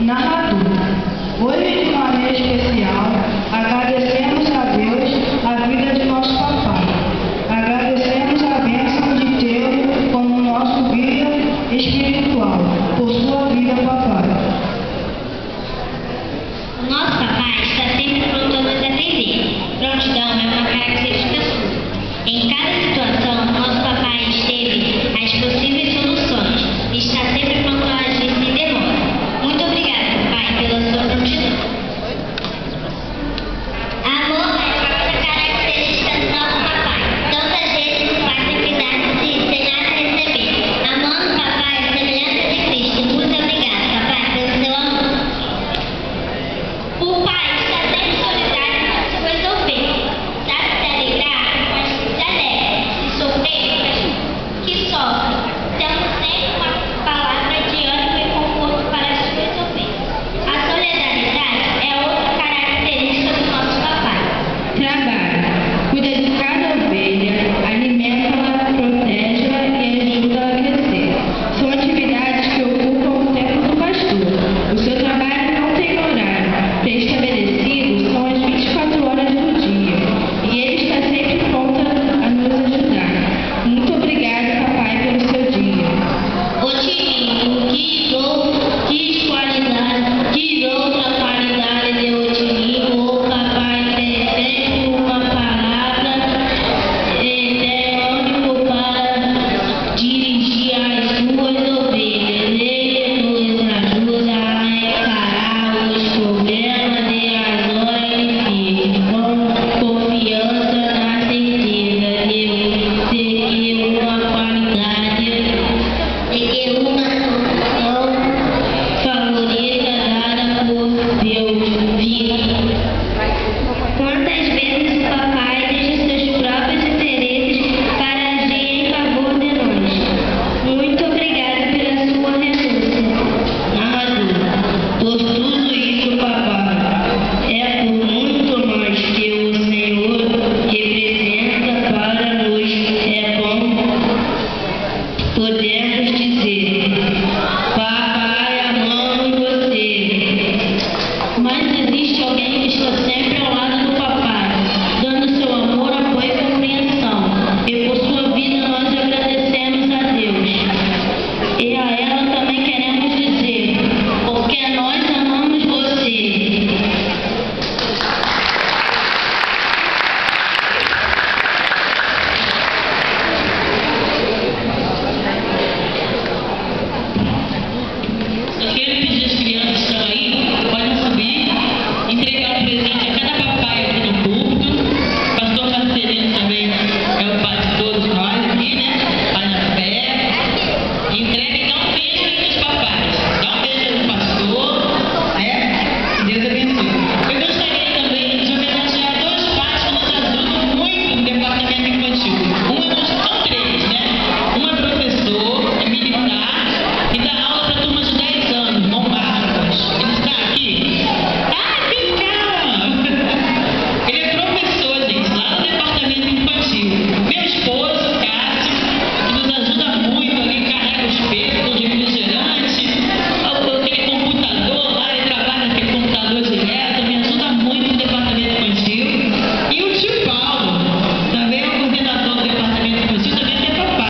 narrador. Hoje, de maneira especial, agradecemos a Deus a vida de nosso papai. Agradecemos a bênção de tê-lo como nosso guia espiritual, por sua vida, papai. Nosso papai